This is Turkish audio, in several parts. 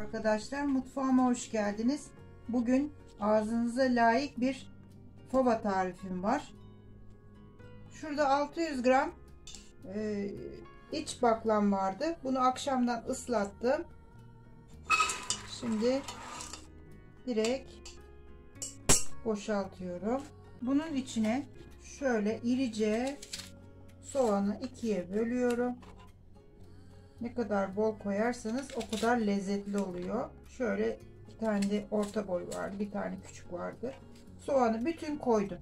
Arkadaşlar mutfağıma hoş geldiniz. Bugün ağzınıza layık bir fava tarifim var. Şurada 600 gram e, iç baklam vardı. Bunu akşamdan ıslattım. Şimdi direkt boşaltıyorum. Bunun içine şöyle irice soğanı ikiye bölüyorum. Ne kadar bol koyarsanız o kadar lezzetli oluyor. Şöyle bir tane de orta boy vardı. Bir tane küçük vardı. Soğanı bütün koydum.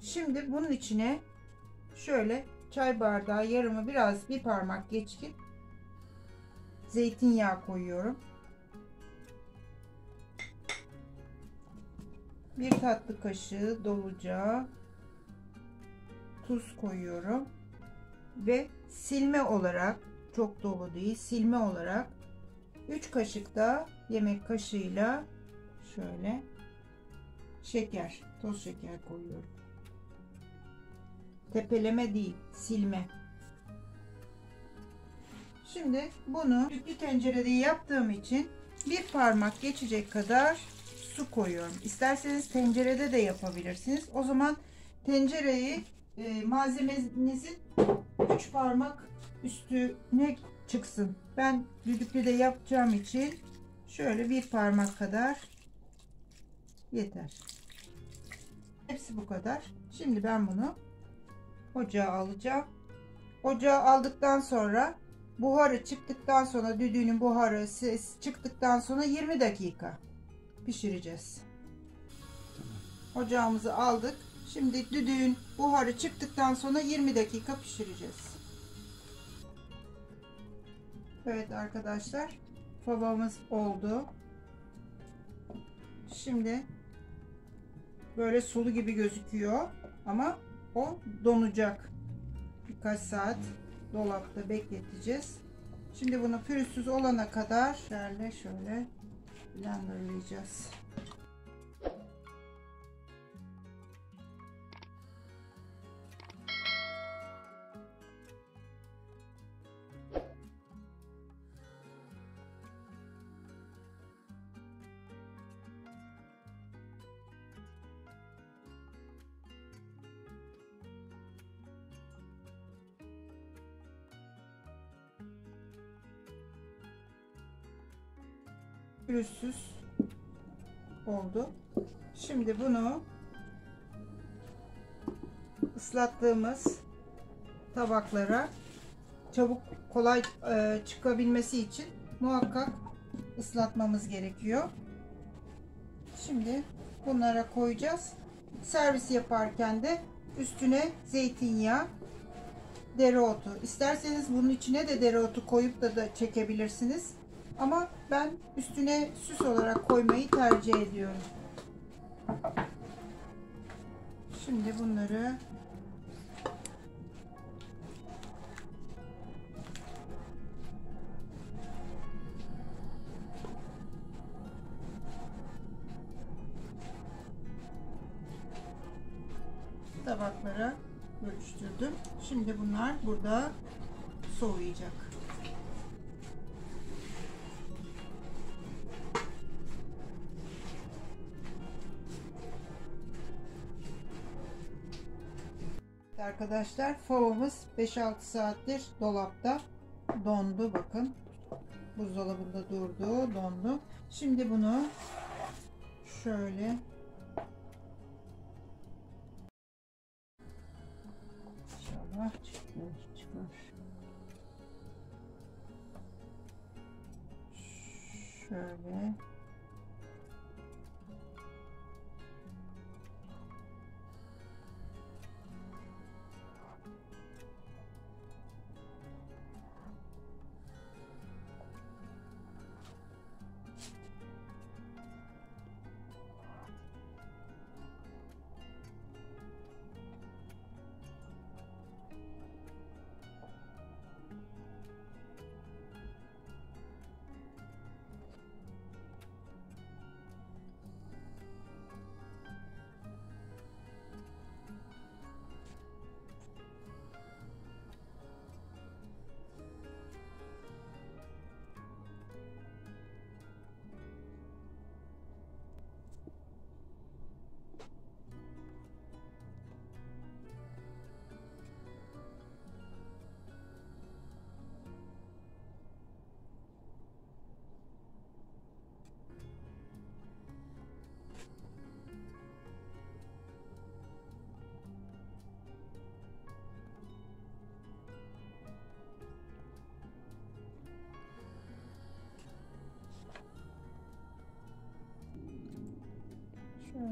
Şimdi bunun içine şöyle çay bardağı yarımı biraz bir parmak geçkin zeytinyağı koyuyorum. Bir tatlı kaşığı doluca tuz koyuyorum ve silme olarak çok dolu değil. Silme olarak 3 kaşık da yemek kaşığıyla şöyle şeker toz şeker koyuyorum. Tepeleme değil silme. Şimdi bunu düdüklü tencerede yaptığım için bir parmak geçecek kadar su koyuyorum. İsterseniz tencerede de yapabilirsiniz. O zaman tencereyi e, malzemenizin 3 parmak üstüne çıksın. Ben düdüklüde yapacağım için şöyle bir parmak kadar yeter. Hepsi bu kadar. Şimdi ben bunu ocağa alacağım. Ocağa aldıktan sonra buharı çıktıktan sonra düdüğünün buharı ses çıktıktan sonra 20 dakika pişireceğiz. Ocağımızı aldık. Şimdi düdüğün buharı çıktıktan sonra 20 dakika pişireceğiz. Evet arkadaşlar favamız oldu. Şimdi böyle sulu gibi gözüküyor ama o donacak. Birkaç saat dolapta bekleteceğiz. Şimdi bunu pürüzsüz olana kadar şöyle şöyle blenderlayacağız. Pürüzsüz oldu. Şimdi bunu ıslattığımız tabaklara çabuk kolay e, çıkabilmesi için muhakkak ıslatmamız gerekiyor. Şimdi bunlara koyacağız. Servis yaparken de üstüne zeytinyağı, dereotu. İsterseniz bunun içine de dereotu koyup da da çekebilirsiniz. Ama ben üstüne süs olarak koymayı tercih ediyorum. Şimdi bunları tabaklara bölüştürdüm. Şimdi bunlar burada soğuyacak. Arkadaşlar favamız 5-6 saattir dolapta dondu bakın. Buzdolabında durdu, dondu. Şimdi bunu şöyle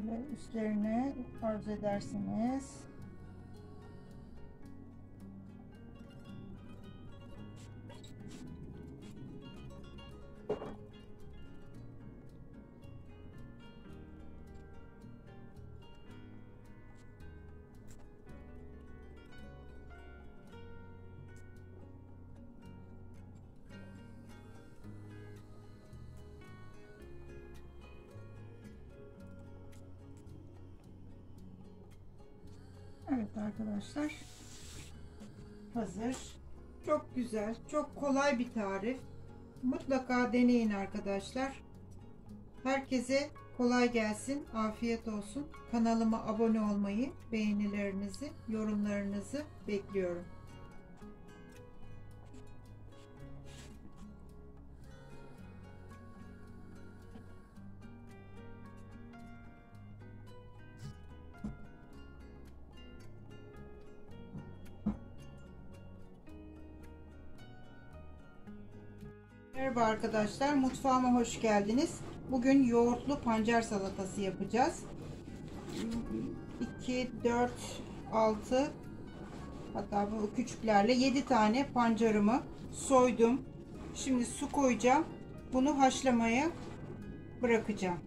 Şöyle üstlerine arzu edersiniz. Evet arkadaşlar. Hazır. Çok güzel, çok kolay bir tarif. Mutlaka deneyin arkadaşlar. Herkese kolay gelsin, afiyet olsun. Kanalıma abone olmayı, beğenilerinizi, yorumlarınızı bekliyorum. Merhaba arkadaşlar, mutfağıma hoş geldiniz. Bugün yoğurtlu pancar salatası yapacağız. 2, 4, 6 hatta bu küçüklerle 7 tane pancarımı soydum. Şimdi su koyacağım. Bunu haşlamaya bırakacağım.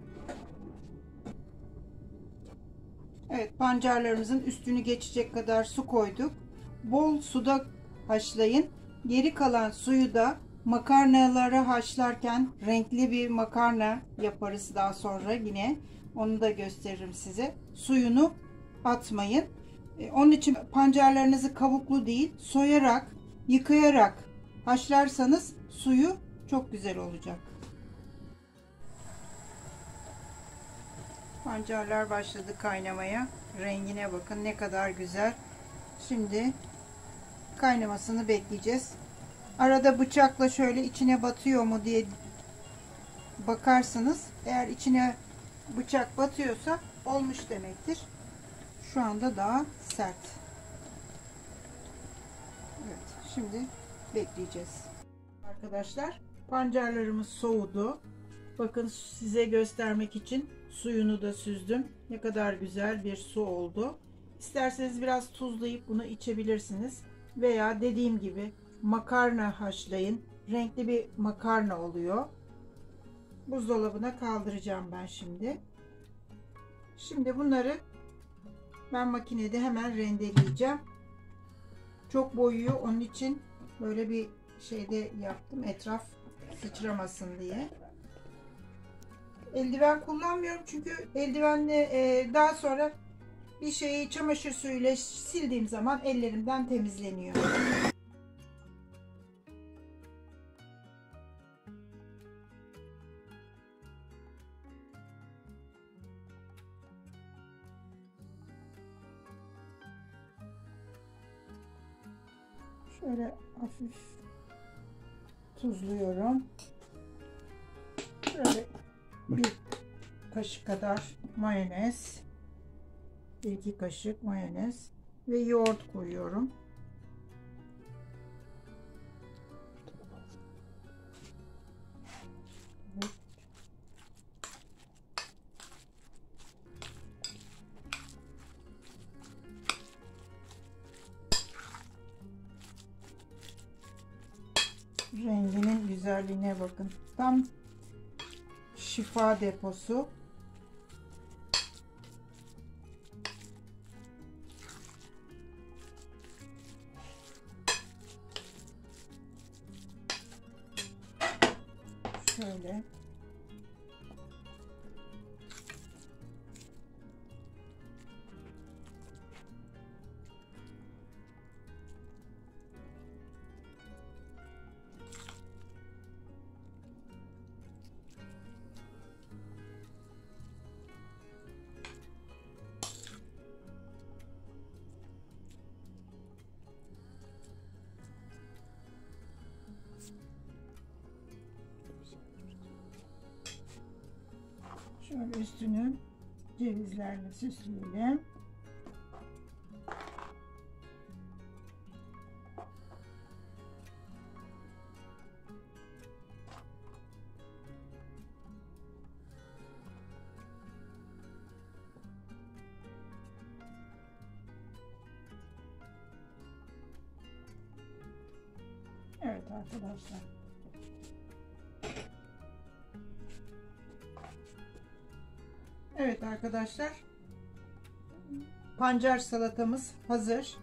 Evet pancarlarımızın üstünü geçecek kadar su koyduk. Bol suda haşlayın. Geri kalan suyu da makarnaları haşlarken renkli bir makarna yaparız daha sonra yine. Onu da gösteririm size. Suyunu atmayın. E, onun için pancarlarınızı kabuklu değil soyarak, yıkayarak haşlarsanız suyu çok güzel olacak. Pancarlar başladı kaynamaya. Rengine bakın ne kadar güzel. Şimdi kaynamasını bekleyeceğiz. Arada bıçakla şöyle içine batıyor mu diye bakarsınız. Eğer içine bıçak batıyorsa olmuş demektir. Şu anda daha sert. Evet, şimdi bekleyeceğiz. Arkadaşlar, pancarlarımız soğudu. Bakın size göstermek için suyunu da süzdüm. Ne kadar güzel bir su oldu. İsterseniz biraz tuzlayıp bunu içebilirsiniz. Veya dediğim gibi makarna haşlayın. Renkli bir makarna oluyor. Buzdolabına kaldıracağım ben şimdi. Şimdi bunları ben makinede hemen rendeleyeceğim. Çok boyuyor. Onun için böyle bir şeyde yaptım. Etraf sıçramasın diye. Eldiven kullanmıyorum çünkü eldivenle e, daha sonra bir şeyi çamaşır suyuyla sildiğim zaman ellerimden temizleniyor. Tuzluyorum. Şöyle bir kaşık kadar mayonez. Bir iki kaşık mayonez ve yoğurt koyuyorum. Renginin güzelliğine bakın. Tam şifa deposu. Şöyle. Şöyle üstünü cevizlerle süsleyelim. Evet arkadaşlar. Pancar salatamız hazır.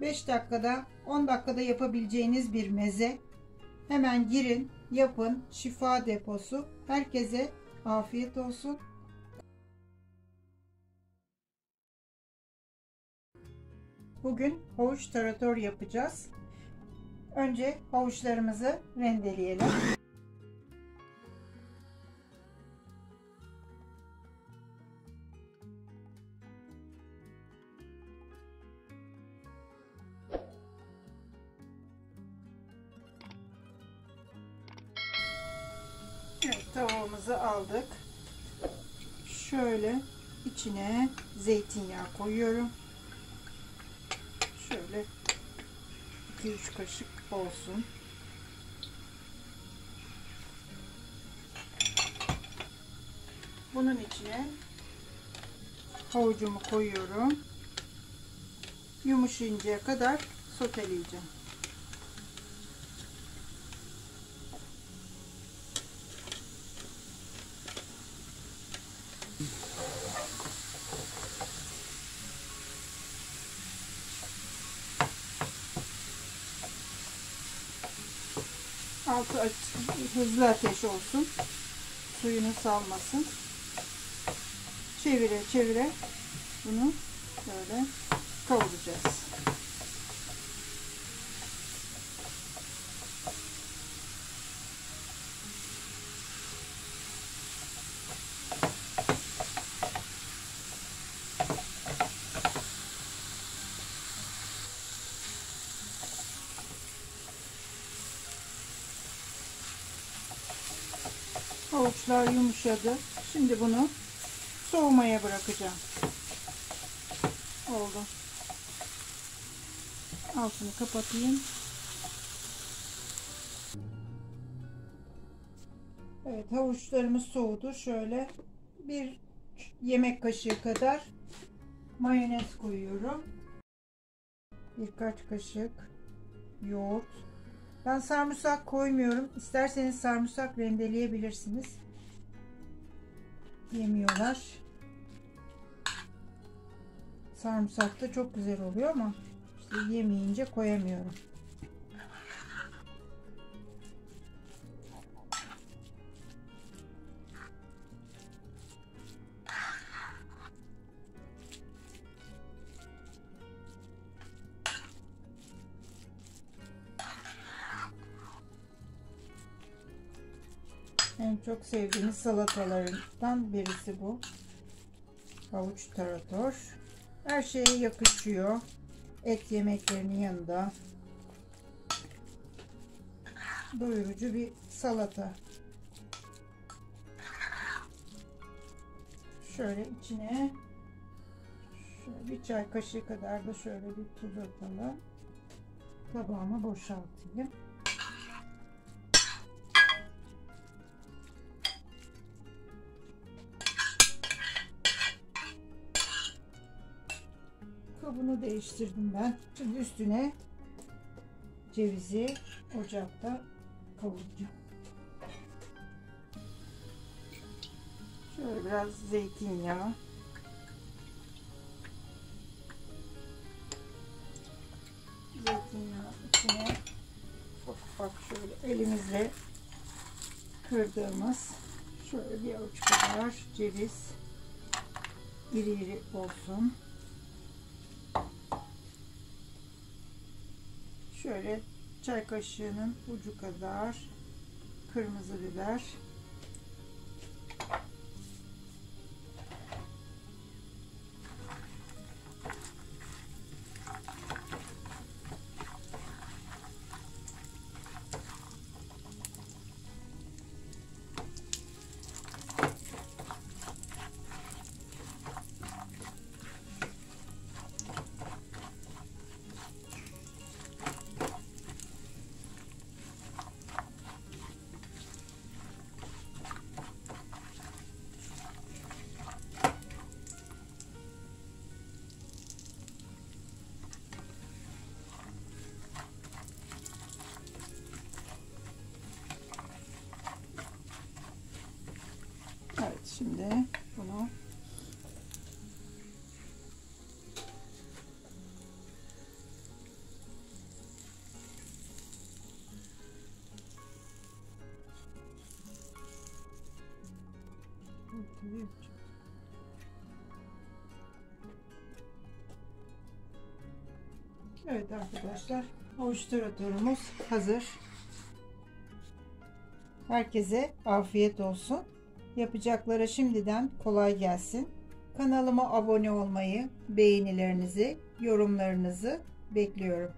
5 dakikada 10 dakikada yapabileceğiniz bir meze. Hemen girin, yapın. Şifa deposu. Herkese afiyet olsun. Bugün havuç tarator yapacağız. Önce havuçlarımızı rendeleyelim. Tavuğumuzu aldık. Şöyle içine zeytinyağı koyuyorum. Şöyle 2-3 kaşık olsun. Bunun içine havucumu koyuyorum. Yumuşayıncaya kadar soteleyeceğim. Hızlı ateş olsun. Suyunu salmasın. Çevire çevire bunu böyle kavuracağız. Havuçlar yumuşadı. Şimdi bunu soğumaya bırakacağım. Oldu. Altını kapatayım. Evet havuçlarımız soğudu. Şöyle bir yemek kaşığı kadar mayonez koyuyorum. Birkaç kaşık yoğurt. Ben sarımsak koymuyorum. İsterseniz sarımsak rendeleyebilirsiniz. Yemiyorlar. Sarımsak da çok güzel oluyor ama işte yemeyince koyamıyorum. Çok sevdiğimiz salatalarından birisi bu. Havuç tarator. Her şeye yakışıyor. Et yemeklerinin yanında. Doyurucu bir salata. Şöyle içine şöyle bir çay kaşığı kadar da şöyle bir tuz atalım. Tabağıma boşaltayım. Değiştirdim ben. Şimdi üstüne cevizi ocakta kavuracağım. Şöyle biraz zeytinyağı. Zeytinyağı içine ufak ufak şöyle elimizle kırdığımız şöyle bir avuç kadar ceviz iri iri olsun. Şöyle çay kaşığının ucu kadar kırmızı biber. Şimdi bunu Evet arkadaşlar havuç taratorumuz hazır. Herkese afiyet olsun. Yapacaklara şimdiden kolay gelsin. Kanalıma abone olmayı, beğenilerinizi, yorumlarınızı bekliyorum.